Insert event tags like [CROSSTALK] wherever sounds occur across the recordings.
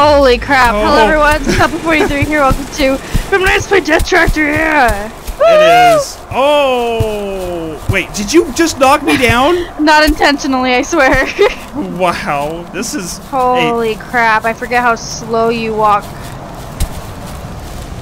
Holy crap. Oh. Hello everyone, it's Snapple 43 here, welcome to From Nice Play Death Tractor, yeah! It is. Oh, wait. Did you just knock me down? [LAUGHS] Not intentionally, I swear. [LAUGHS] wow. This is. a- Holy crap, I forget how slow you walk.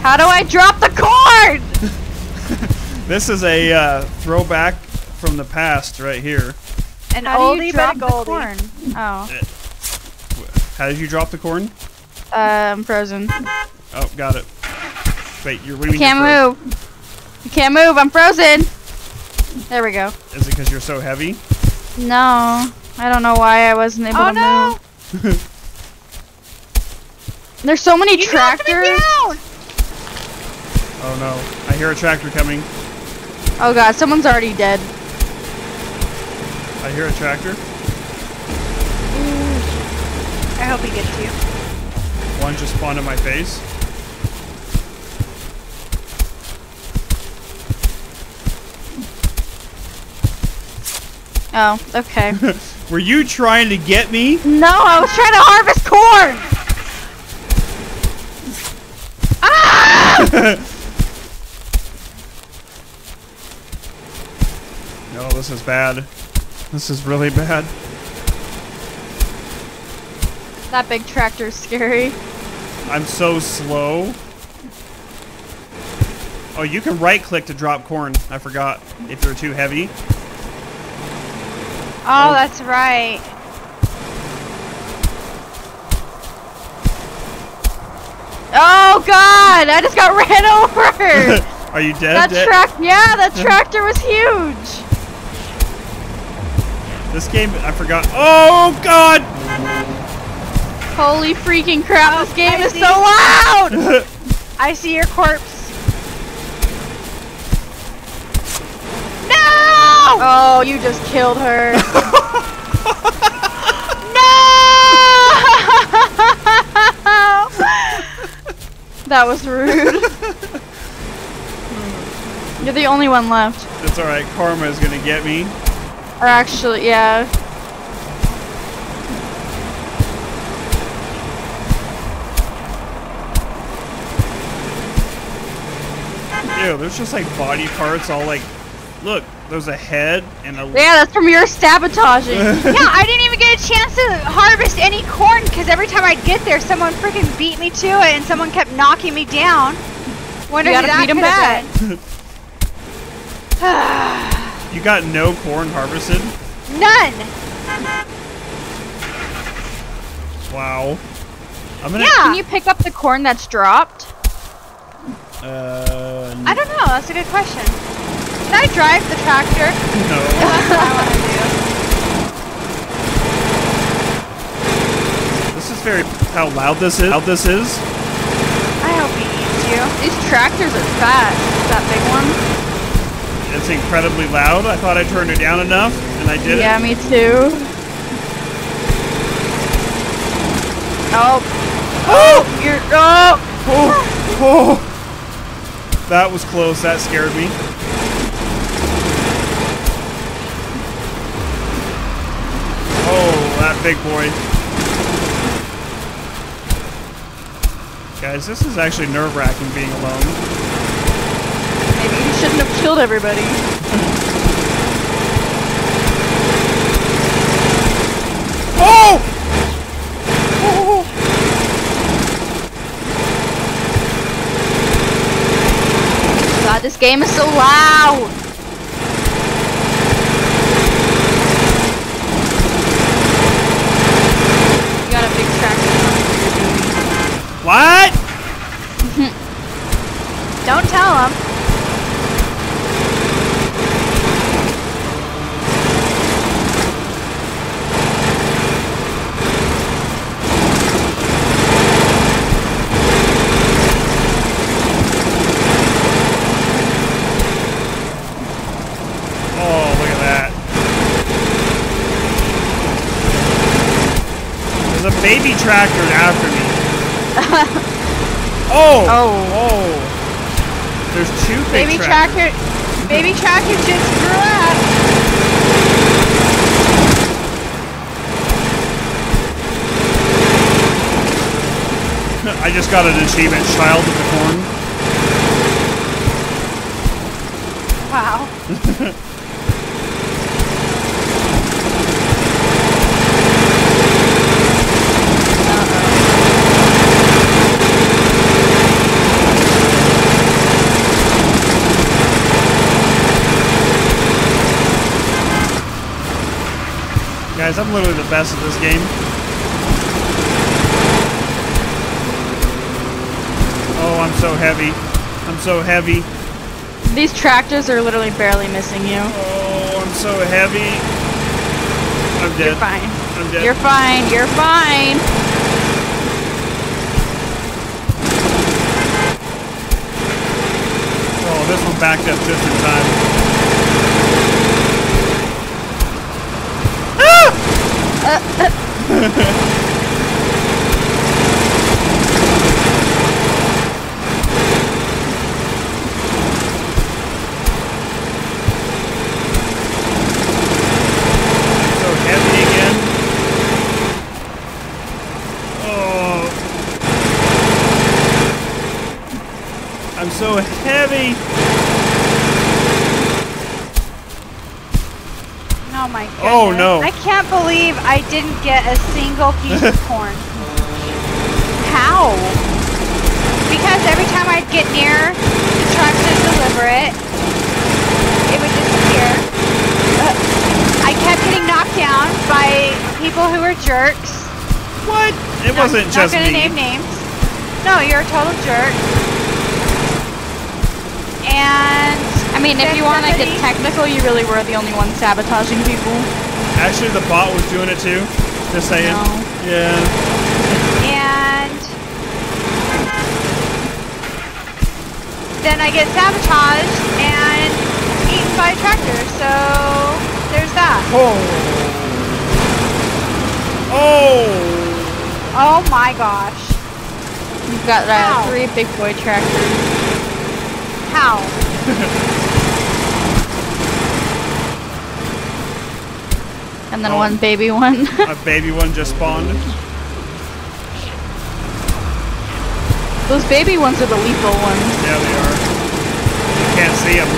How do I drop the cord? [LAUGHS] this is a uh, throwback from the past right here. An How do you oldie but drop a the goldie. corn? Oh, How did you drop the corn? uh, I'm frozen. Oh, got it. Wait, you're. What do you I mean you're can't move. You can't move, I'm frozen! There we go. Is it because you're so heavy? No, I don't know why I wasn't able Oh to no! move. [LAUGHS] There's so many You tractors. Oh no. I hear a tractor coming. Oh god, someone's already dead. I hear a tractor. I hope he gets you. One just spawned in my face. Oh, okay. [LAUGHS] Were you trying to get me? no, I was trying to harvest corn! ah! [LAUGHS] No, this is bad. This is really bad. That big tractor's scary. I'm so slow. Oh, you can right click to drop corn. I forgot. If they're too heavy. Oh, oh, that's right. Oh god, I just got [LAUGHS] ran over! [LAUGHS] Are you dead? that dead? track, yeah, that [LAUGHS] tractor was huge! This game, I forgot. Oh God! Holy freaking crap, Oh, this game I is see. so loud! [LAUGHS] I see your corpse. No! Oh, you just killed her. [LAUGHS] no! that was rude. [LAUGHS] You're the only one left. It's all right. Karma is gonna get me. Or actually, yeah. Ew, there's just like body parts all like. Look, there's a head and a. Yeah, that's from your sabotaging. [LAUGHS] yeah, I didn't even get a chance to harvest any corn because every time I'd get there, someone freaking beat me to it and someone kept knocking me down. Wonder You who gotta that beat 'em back. [LAUGHS] [SIGHS] You got no corn harvested? None. Wow. I'm gonna. Yeah. Can you pick up the corn that's dropped? Uh. I don't know. That's a good question. Can I drive the tractor? No. [LAUGHS] That's what I want to do. this is very. How loud this is. How this is. I hope he eats you. These tractors are fast. That big one. It's incredibly loud. I thought I turned it down enough, and I did yeah, it. me too. Oh. Oh! You're. Oh! Oh, oh. That was close. That scared me. Oh, that big boy. Guys, this is actually nerve-wracking being alone. Maybe you shouldn't have killed everybody. Oh! Oh! God, this game is so loud! You got a big tractor coming for your booty. What? Don't tell him. Oh, look at that. There's a baby tractor after me. [LAUGHS] oh! Oh. Oh! There's two Baby tractors. tractor. Baby tractor just grew up. [LAUGHS] I just got an achievement, Child of the Corn. Wow. [LAUGHS] Guys, I'm literally the best at this game. Oh, I'm so heavy. I'm so heavy. These tractors are literally barely missing you. Oh, I'm so heavy. I'm dead. You're fine. I'm dead. You're fine. You're fine. Oh, this one backed up just in time. So [LAUGHS] heavy again. Oh. I'm so heavy. Oh my god. Oh, no. I can't believe I didn't get a single piece of [LAUGHS] corn. How? Because every time I'd get near the truck to deliver it, it would disappear. Uh, I kept getting knocked down by people who were jerks. What? It Not- wasn't not just gonna me. name names. No, you're a total jerk. And mean, if you want to get technical, you really were the only one sabotaging people. Actually, the bot was doing it too. Just saying. No. Yeah. and then I get sabotaged and eaten by a tractor. So there's that. Oh. Oh. Oh my gosh. You've got uh, three big boy tractors. How? [LAUGHS] And then Oh. one baby one. [LAUGHS] A baby one just spawned. Those baby ones are the lethal ones. Yeah, they are. You can't see them.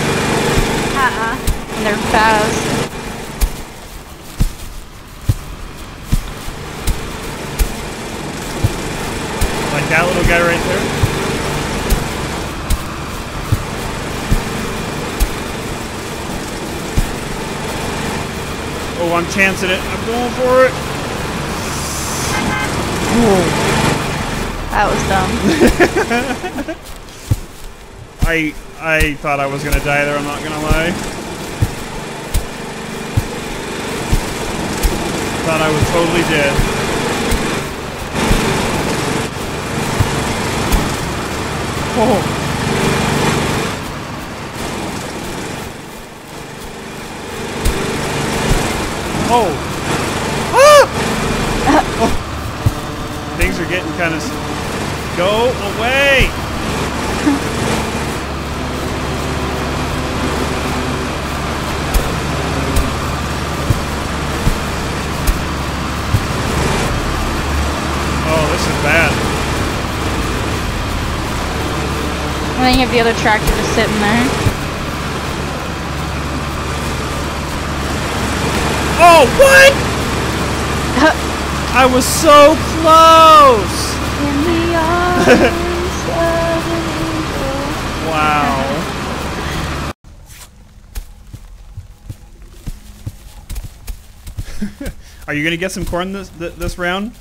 Uh-uh. And they're fast. Like that little guy right there. Oh, I'm chancing it. I'm going for it. That was dumb. [LAUGHS] I I thought I was gonna die there. I'm not gonna lie. Thought I was totally dead. Oh. Oh. Ah! oh. Things are getting kind of. Go away! Oh, this is bad. And then you have the other tractor just sitting there. Oh, what? I was so close! In the arms of an angel. Wow. [LAUGHS] Are you gonna get some corn this th- this round?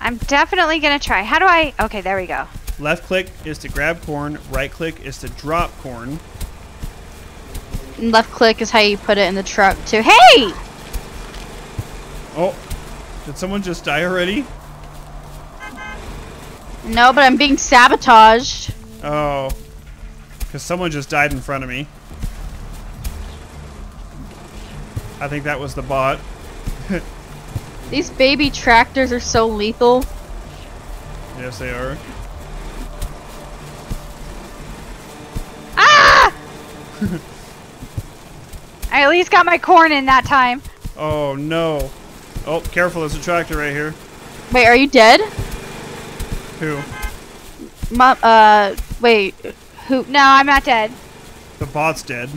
I'm definitely gonna try. How do I? Okay, there we go. Left click is to grab corn. Right click is to drop corn. And left click is how you put it in the truck too. Hey! Oh, did someone just die already? No, but I'm being sabotaged. Oh, because someone just died in front of me. I think that was the bot. [LAUGHS] These baby tractors are so lethal. Yes, they are. Ah! [LAUGHS] I at least got my corn in that time. Oh no. Oh, careful! There's a tractor right here. Wait, are you dead? Who? Mom, uh, wait. Who? No, I'm not dead. The bot's dead.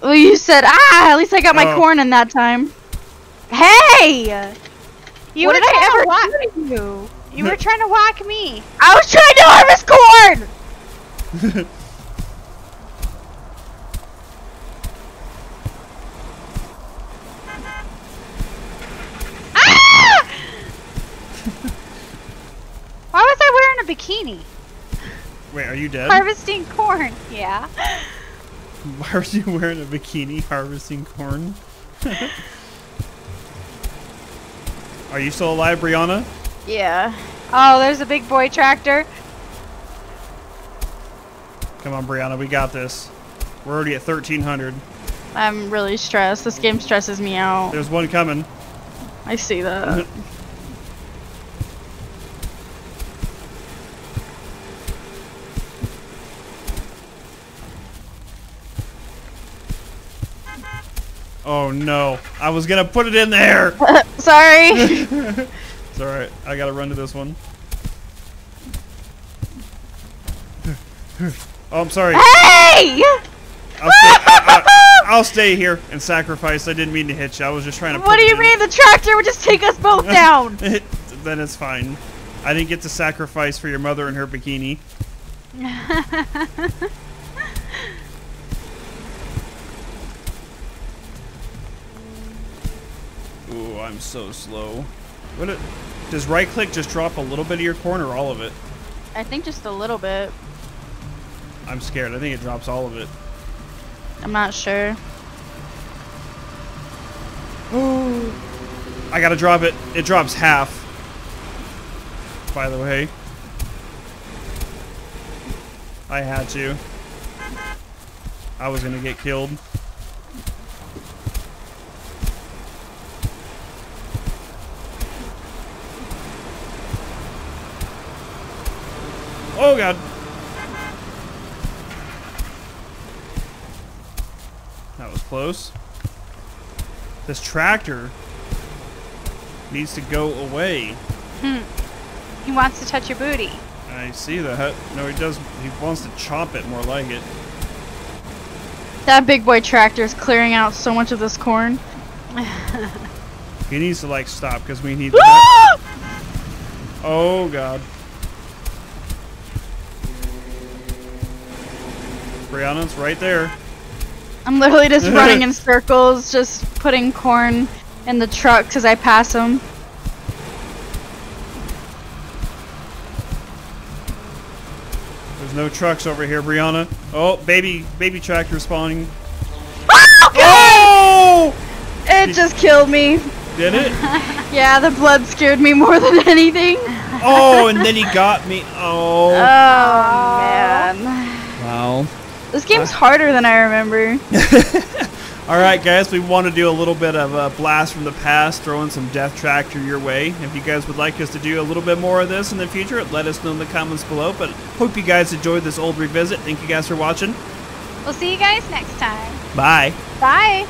Well, you said, ah, at least I got my Oh. corn in that time. Hey! You what were did I ever do to you? You [LAUGHS] were trying to whack me. I was trying to harvest corn! [LAUGHS] Ah! Why was I wearing a bikini? Wait, are you dead? Harvesting corn. Yeah. [LAUGHS] Why are you wearing a bikini harvesting corn? [LAUGHS] are you still alive, Brianna? Yeah. Oh, there's a big boy tractor. Come on, Brianna, we got this. We're already at 1300. I'm really stressed. This game stresses me out. There's one coming. I see that. [LAUGHS] Oh no, I was gonna put it in there. [LAUGHS] Sorry. [LAUGHS] it's alright, I gotta run to this one. Oh, I'm sorry. hey! I'll stay, I, I, [LAUGHS] I'll stay here and sacrifice. I didn't mean to hit you. I was just trying to. What do you in. mean the tractor would just take us both down? then it's fine. I didn't get to sacrifice for your mother and her bikini. Ooh, I'm so slow. What it, does right click just drop a little bit of your corn or all of it? I think just a little bit. I'm scared. I think it drops all of it. I'm not sure. Ooh. [GASPS] I gotta drop it. It drops half. By the way. I had to. I was gonna get killed. Oh god. That was close. This tractor needs to go away. Hmm. He wants to touch your booty. I see that. No, he does. He wants to chop it more like it. That big boy tractor is clearing out so much of this corn. He needs to like stop because we need. [LAUGHS] Oh god. Brianna's right there. I'm literally just [LAUGHS] running in circles, just putting corn in the trucks as I pass them. There's no trucks over here, Brianna. Oh, baby, baby tractor spawning. Oh! Oh! It just killed me. Did it? [LAUGHS] Yeah, the blood scared me more than anything. Oh, and then [LAUGHS] he got me. Oh. Oh. This game's harder than I remember. [LAUGHS] All right, guys, we want to do a little bit of a blast from the past, throwing some Death Tractor your way. If you guys would like us to do a little bit more of this in the future, let us know in the comments below. But hope you guys enjoyed this old revisit. Thank you guys for watching. We'll see you guys next time. Bye. Bye.